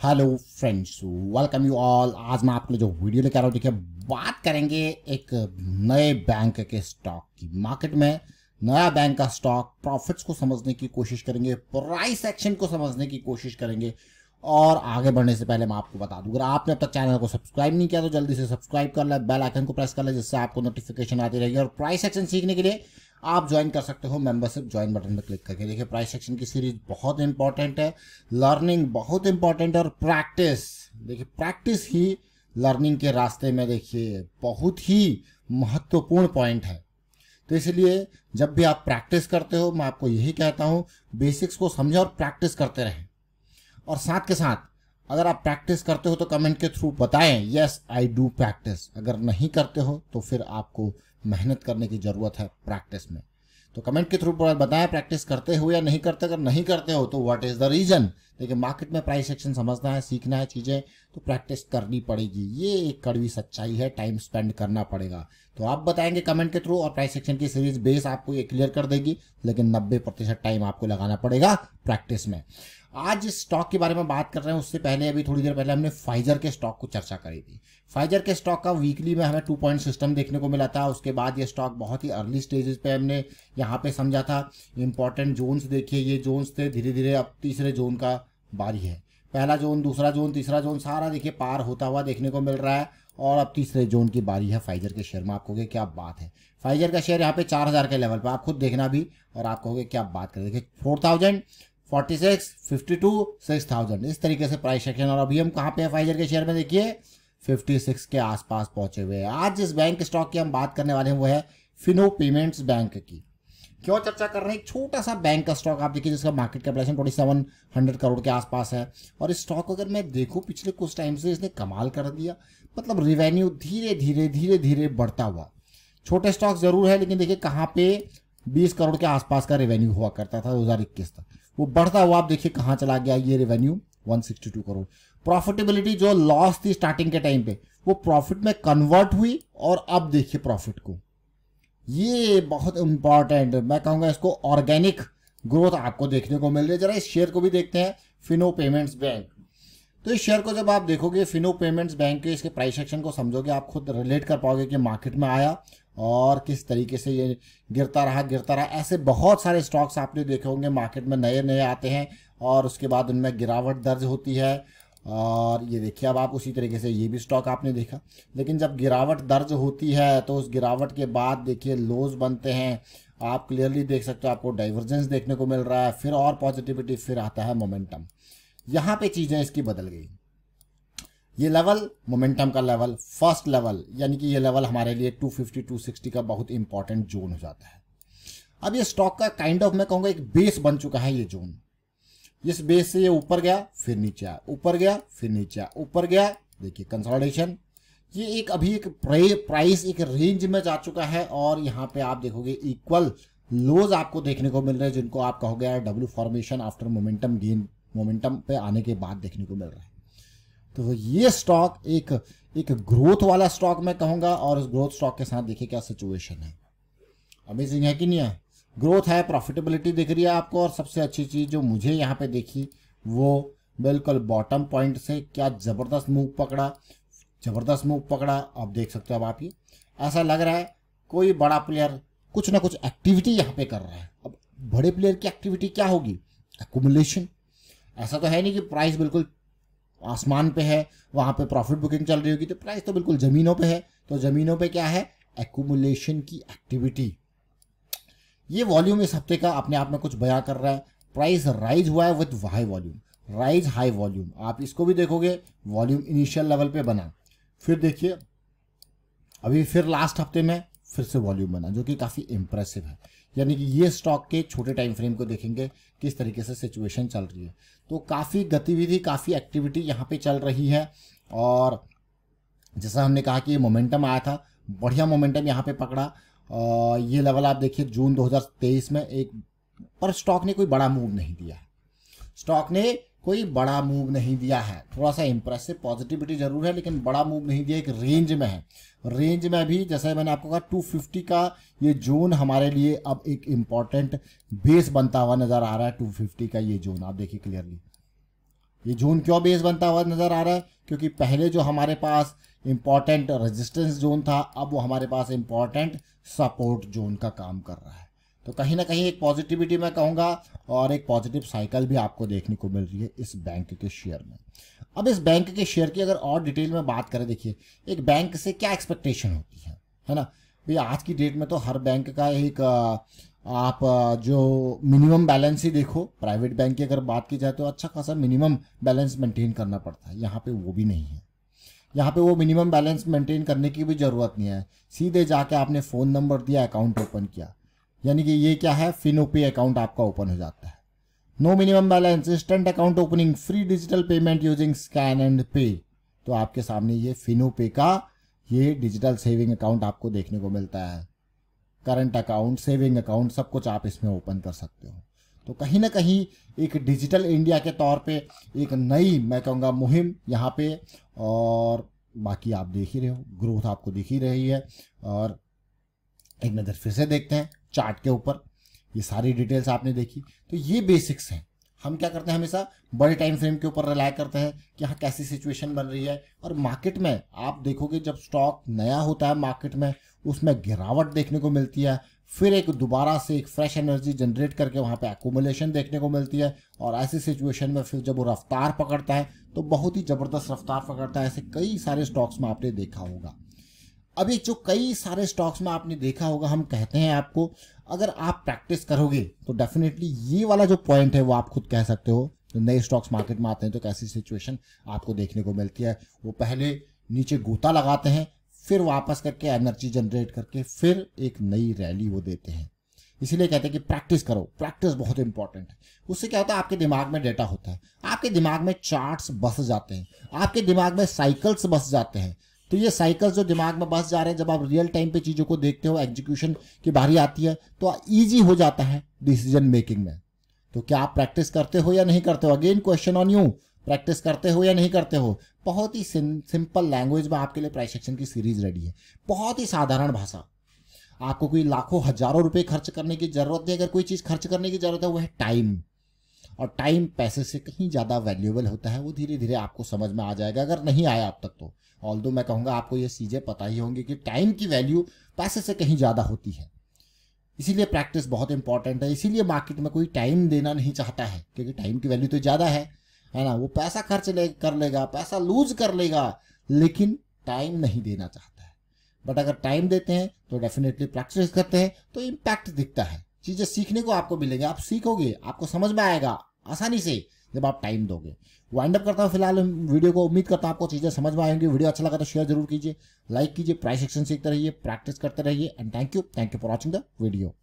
Hello friends welcome you all आज मैं आपके लिए जो वीडियो लेकर आ रहा हूँ, देखिए, बात करेंगे एक नए बैंक के स्टॉक की। मार्केट में नया बैंक का स्टॉक प्रॉफिट्स को समझने की कोशिश करेंगे प्राइस एक्शन को समझने की कोशिश करेंगे। और आगे बढ़ने से पहले मैं आपको बता दूँ, अगर आपने अब तक चैनल को सब्सक्राइब नहीं किया तो जल्दी से सब्सक्राइब कर ले बेल आइकन को प्रेस कर ले, जिससे आपको नोटिफिकेशन आती रहेगी। और प्राइस एक्शन सीखने के लिए आप ज्वाइन कर सकते हो मेंबरशिप ज्वाइन बटन पर क्लिक करके। देखिए प्राइस सेक्शन की सीरीज़ बहुत इंपॉर्टेंट है। लर्निंग बहुत इंपॉर्टेंट है और प्रैक्टिस देखिए प्रैक्टिस ही लर्निंग के रास्ते में, देखिए, बहुत ही महत्वपूर्ण पॉइंट है। तो इसलिए जब भी आप प्रैक्टिस करते हो, मैं आपको यही कहता हूँ बेसिक्स को समझे और प्रैक्टिस करते रहें। और साथ के साथ, अगर आप प्रैक्टिस करते हो तो कमेंट के थ्रू बताएँ यस आई डू प्रैक्टिस अगर नहीं करते हो तो फिर आपको मेहनत करने की ज़रूरत है प्रैक्टिस में। तो कमेंट के थ्रू बताएँ, प्रैक्टिस करते हो या नहीं करते? अगर नहीं करते हो तो व्हाट इज़ द रीज़न देखिए मार्केट में प्राइस एक्शन समझना है, सीखना है चीज़ें तो प्रैक्टिस करनी पड़ेगी। ये एक कड़वी सच्चाई है टाइम स्पेंड करना पड़ेगा। तो आप बताएँगे कमेंट के थ्रू और प्राइस एक्शन की सीरीज़ बेस आपको ये क्लियर कर देगी, लेकिन नब्बे प्रतिशत टाइम आपको लगाना पड़ेगा प्रैक्टिस में। आज जिस स्टॉक के बारे में बात कर रहे हैं, उससे पहले अभी थोड़ी देर पहले हमने फाइजर के स्टॉक को चर्चा करी थी। फाइजर के स्टॉक का वीकली में हमें टू पॉइंट सिस्टम देखने को मिला था, उसके बाद ये स्टॉक बहुत ही अर्ली स्टेजेस पे हमने यहाँ पे समझा था। इंपॉर्टेंट जोन्स देखिए, ये जोन्स थे धीरे धीरे अब तीसरे जोन का बारी है। पहला जोन दूसरा जोन तीसरा जोन सारा देखिए पार होता हुआ देखने को मिल रहा है, और अब तीसरे जोन की बारी है फाइजर के शेयर में। आप कहोगे, क्या बात है? फाइजर का शेयर यहाँ पे चार हज़ार के लेवल पे आप खुद देखना भी, और आप कहोगे, क्या बात करें देखिए four thousand forty six, fifty two, six thousand. इस तरीके से प्राइस सेक्शन और अभी हम कहाँ पे फाइजर के शेयर में देखिए, फिफ्टी सिक्स के आसपास पहुँचे हुए हैं। आज जिस बैंक स्टॉक की हम बात करने वाले हैं, वो है फिनो पेमेंट्स बैंक की। क्यों चर्चा कर रहे हैं? एक छोटा सा बैंक का स्टॉक आप देखिए, जिसका market capitalisation twenty seven hundred crore के आसपास है। और इस स्टॉक अगर मैं देखूँ, पिछले कुछ टाइम से इसने कमाल कर दिया। मतलब रिवेन्यू धीरे धीरे धीरे धीरे बढ़ता हुआ। छोटे स्टॉक ज़रूर है, लेकिन देखिए कहाँ पे बीस करोड़ के आसपास का रेवेन्यू हुआ करता था, दो हज़ार इक्कीस तक। वो बढ़ता हुआ आप देखिए कहाँ चला गया ये रेवेन्यू 162 करोड़ प्रॉफिटेबिलिटी जो लॉस थी स्टार्टिंग के टाइम पे, वो प्रॉफिट में कन्वर्ट हुई और अब देखिए प्रॉफिट को। ये बहुत इंपॉर्टेंट मैं कहूँगा इसको ऑर्गेनिक ग्रोथ आपको देखने को मिल रही है। जरा इस शेयर को भी देखते हैं फिनो पेमेंट्स बैंक तो इस शेयर को जब आप देखोगे फिनो पेमेंट्स बैंक के इसके प्राइस सेक्शन को समझोगे, आप खुद रिलेट कर पाओगे कि मार्केट में आया और किस तरीके से ये गिरता रहा गिरता रहा। ऐसे बहुत सारे स्टॉक्स आपने देखे होंगे मार्केट में नए नए आते हैं और उसके बाद उनमें गिरावट दर्ज होती है। और ये देखिए, अब आप उसी तरीके से ये भी स्टॉक आपने देखा। लेकिन जब गिरावट दर्ज होती है तो उस गिरावट के बाद देखिए लोज बनते हैं। आप क्लियरली देख सकते हो, आपको डाइवर्जेंस देखने को मिल रहा है, फिर और पॉजिटिविटी फिर आता है मोमेंटम यहाँ पे चीज़ें इसकी बदल गई। ये लेवल मोमेंटम का लेवल फ़र्स्ट लेवल यानी कि ये लेवल हमारे लिए 250 260 का बहुत इंपॉर्टेंट जोन हो जाता है। अब ये स्टॉक का काइंड ऑफ़ मैं कहूँगा एक बेस बन चुका है ये जोन इस बेस से ये ऊपर गया, फिर नीचे आया ऊपर गया, फिर नीचे आया ऊपर गया, देखिए कंसोलिडेशन ये एक अभी एक प्राइस एक रेंज में जा चुका है और यहाँ पे आप देखोगे इक्वल लोज आपको देखने को मिल रहे हैं, जिनको आप कहोगे W formation after momentum gain momentum पे आने के बाद देखने को मिल रहा है। तो ये स्टॉक एक एक ग्रोथ वाला स्टॉक मैं कहूँगा और ग्रोथ स्टॉक के साथ देखिए क्या सिचुएशन है। अमेजिंग है कि नहीं है? ग्रोथ है प्रॉफिटेबिलिटी दिख रही है आपको और सबसे अच्छी चीज़ जो मुझे यहाँ पे देखी, वो बिल्कुल बॉटम पॉइंट से क्या ज़बरदस्त मूव पकड़ा, ज़बरदस्त मूव पकड़ा, आप देख सकते हो अब आप ये। ऐसा लग रहा है कोई बड़ा प्लेयर कुछ ना कुछ एक्टिविटी यहाँ पे कर रहा है। अब बड़े प्लेयर की एक्टिविटी क्या होगी? एकुमुलेशन ऐसा तो है नहीं कि प्राइस बिल्कुल आसमान पे है, वहाँ पे प्रॉफिट बुकिंग चल रही होगी तो प्राइस तो बिल्कुल ज़मीनों पे है। तो ज़मीनों पे क्या है? एकुमुलेशन की एक्टिविटी ये वॉल्यूम इस हफ़्ते का अपने आप में कुछ बयां कर रहा है। प्राइस राइज हुआ है with high volume rise high volume आप इसको भी देखोगे वॉल्यूम इनिशियल लेवल पे बना। फिर देखिए, अभी फिर लास्ट हफ़्ते में फिर से वॉल्यूम बना, जो कि काफ़ी इंप्रेसिव है। यानी कि ये स्टॉक के छोटे टाइम फ्रेम को देखेंगे, किस तरीके से सिचुएशन चल रही है। तो काफ़ी गतिविधि, काफ़ी एक्टिविटी यहाँ पे चल रही है। और जैसा हमने कहा कि ये मोमेंटम आया था, बढ़िया मोमेंटम यहाँ पे पकड़ा। और ये लेवल आप देखिए, जून 2023 में एक, पर स्टॉक ने कोई बड़ा मूव नहीं दिया। स्टॉक ने कोई बड़ा मूव नहीं दिया है। थोड़ा सा इंप्रेसिव पॉजिटिविटी ज़रूर है, लेकिन बड़ा मूव नहीं दिया, एक रेंज में है। रेंज में भी, जैसे मैंने आपको कहा 250 का ये जोन हमारे लिए अब एक इंपॉर्टेंट बेस बनता हुआ नज़र आ रहा है। 250 का ये जोन आप देखिए क्लियरली ये जोन क्यों बेस बनता हुआ नज़र आ रहा है? क्योंकि पहले जो हमारे पास इंपॉर्टेंट रेजिस्टेंस जोन था, अब वो हमारे पास इंपॉर्टेंट सपोर्ट जोन का काम कर रहा है। तो कहीं ना कहीं एक पॉजिटिविटी मैं कहूँगा और एक पॉजिटिव साइकिल भी आपको देखने को मिल रही है इस बैंक के शेयर में। अब इस बैंक के शेयर की अगर और डिटेल में बात करें, देखिए, एक बैंक से क्या एक्सपेक्टेशन होती है है ना? भैया आज की डेट में तो हर बैंक का एक आप जो मिनिमम बैलेंस ही देखो प्राइवेट बैंक की अगर बात की जाए तो अच्छा खासा मिनिमम बैलेंस मेंटेन करना पड़ता है। यहाँ पे वो भी नहीं है। यहाँ पे वो मिनिमम बैलेंस मेंटेन करने की भी ज़रूरत नहीं है। सीधे जाके आपने फ़ोन नंबर दिया अकाउंट ओपन किया। यानी कि ये क्या है? फिनोपे अकाउंट आपका ओपन हो जाता है। No minimum balance instant account opening free digital payment using scan and pay तो आपके सामने ये फिनोपे का, ये डिजिटल सेविंग अकाउंट आपको देखने को मिलता है। करंट अकाउंट सेविंग अकाउंट सब कुछ आप इसमें ओपन कर सकते हो। तो कहीं ना कहीं एक डिजिटल इंडिया के तौर पे एक नई, मैं कहूँगा, मुहिम यहाँ पे, और बाकी आप देख ही रहे हो ग्रोथ आपको दिख ही रही है, और एक नज़र फिर से देखते हैं। चार्ट के ऊपर। ये सारी डिटेल्स आपने देखी। तो ये बेसिक्स हैं। हम क्या करते हैं हमेशा? बड़े टाइम फ्रेम के ऊपर रिलाय करते हैं कि हाँ कैसी सिचुएशन बन रही है। और मार्केट में आप देखोगे, जब स्टॉक नया होता है मार्केट में, उसमें गिरावट देखने को मिलती है। फिर एक दोबारा से एक फ्रेश एनर्जी जनरेट करके वहाँ पे एकोमोलेशन देखने को मिलती है। और ऐसी सिचुएशन में फिर जब वो रफ्तार पकड़ता है तो बहुत ही ज़बरदस्त रफ्तार पकड़ता है, ऐसे कई सारे स्टॉक्स में आपने देखा होगा। अभी जो कई सारे स्टॉक्स में आपने देखा होगा, हम कहते हैं आपको, अगर आप प्रैक्टिस करोगे तो डेफिनेटली ये वाला जो पॉइंट है वो आप खुद कह सकते हो। तो नए स्टॉक्स मार्केट में आते हैं तो कैसी सिचुएशन आपको देखने को मिलती है। वो पहले नीचे गोता लगाते हैं, फिर वापस करके एनर्जी जनरेट करके फिर एक नई रैली वो देते हैं। इसीलिए कहते हैं कि प्रैक्टिस करो। प्रैक्टिस बहुत इंपॉर्टेंट है। उससे क्या होता है, आपके दिमाग में डेटा होता है। आपके दिमाग में चार्ट्स बस जाते हैं। आपके दिमाग में साइकिल्स बस जाते हैं। तो ये साइकिल्स जो दिमाग में बस जा रहे हैं, जब आप रियल टाइम पे चीज़ों को देखते हो एग्जीक्यूशन की बारी आती है तो ईजी हो जाता है डिसीज़न मेकिंग में। तो क्या आप प्रैक्टिस करते हो या नहीं करते हो? Again question on you practice करते हो या नहीं करते हो? बहुत ही सिंपल लैंग्वेज में आपके लिए प्राइस सेक्शन की सीरीज़ रेडी है। बहुत ही साधारण भाषा। आपको कोई लाखों, हज़ारों रुपए खर्च करने की ज़रूरत नहीं, अगर कोई चीज़ खर्च करने की ज़रूरत है, वो है टाइम और टाइम पैसे से कहीं ज़्यादा वैल्यूएबल होता है, वो धीरे धीरे आपको समझ में आ जाएगा, अगर नहीं आया अब तक तो। ऑल मैं कहूँगा आपको ये चीज़ें पता ही होंगी कि टाइम की वैल्यू पैसे से कहीं ज़्यादा होती है। इसीलिए प्रैक्टिस बहुत इंपॉर्टेंट है, इसीलिए मार्केट में कोई टाइम देना नहीं चाहता है, क्योंकि टाइम की वैल्यू तो ज़्यादा है है ना? वो पैसा खर्च ले, कर लेगा, पैसा लूज कर लेगा, लेकिन टाइम नहीं देना चाहता है। बट अगर टाइम देते हैं तो डेफिनेटली प्रैक्टिस करते हैं तो इम्पैक्ट दिखता है। चीज़ें सीखने को आपको मिलेंगे। आप सीखोगे, आपको समझ में आएगा। आसानी से जब आप टाइम दोगे। वाइंड अप करता हूँ फ़िलहाल वीडियो को उम्मीद करता हूँ आपको चीज़ें समझ में आएँगी वीडियो अच्छा लगा तो शेयर ज़रूर कीजिए। लाइक कीजिए प्राइस एक्शन सीखते रहिए प्रैक्टिस करते रहिए and thank you thank you for watching the video